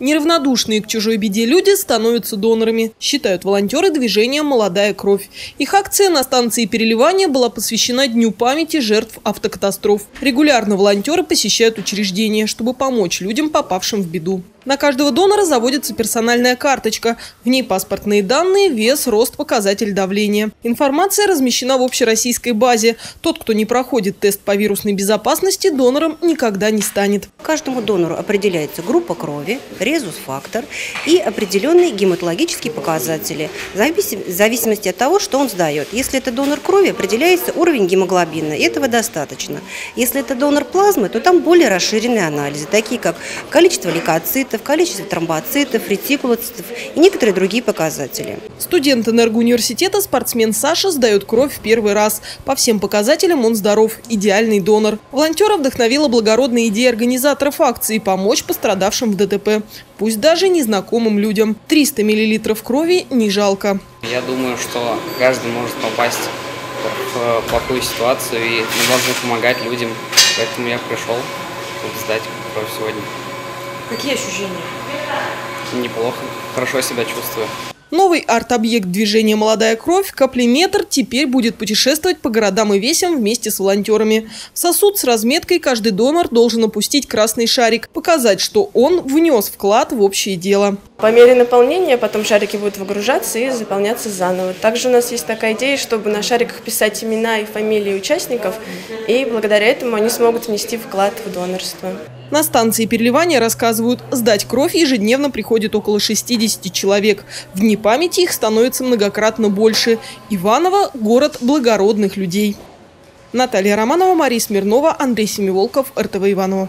Неравнодушные к чужой беде люди становятся донорами, считают волонтеры движения «Молодая кровь». Их акция на станции переливания была посвящена Дню памяти жертв автокатастроф. Регулярно волонтеры посещают учреждения, чтобы помочь людям, попавшим в беду. На каждого донора заводится персональная карточка. В ней паспортные данные, вес, рост, показатель давления. Информация размещена в общероссийской базе. Тот, кто не проходит тест по вирусной безопасности, донором никогда не станет. Каждому донору определяется группа крови, резус-фактор и определенные гематологические показатели в зависимости от того, что он сдает. Если это донор крови, определяется уровень гемоглобина, и этого достаточно. Если это донор плазмы, то там более расширенные анализы, такие как количество лейкоцитов, количество тромбоцитов, ретикулоцитов и некоторые другие показатели. Студент энергоуниверситета, спортсмен Саша, сдает кровь в первый раз. По всем показателям он здоров, идеальный донор. Волонтера вдохновила благородная идея организаторов акции помочь пострадавшим в ДТП. Пусть даже незнакомым людям. 300 миллилитров крови не жалко. Я думаю, что каждый может попасть в плохую ситуацию и мы должны помогать людям. Поэтому я пришел, чтобы сдать кровь сегодня. Какие ощущения? Неплохо. Хорошо себя чувствую. Новый арт-объект движения «Молодая кровь» «Каплеметр» теперь будет путешествовать по городам и весям вместе с волонтерами. В сосуд с разметкой каждый донор должен опустить красный шарик, показать, что он внес вклад в общее дело. По мере наполнения потом шарики будут выгружаться и заполняться заново. Также у нас есть такая идея, чтобы на шариках писать имена и фамилии участников, и благодаря этому они смогут внести вклад в донорство. На станции переливания рассказывают, сдать кровь ежедневно приходит около 60 человек. В дни памяти их становится многократно больше. Иваново – город благородных людей. Наталья Романова, Мария Смирнова, Андрей Семиволков, РТВ Иваново.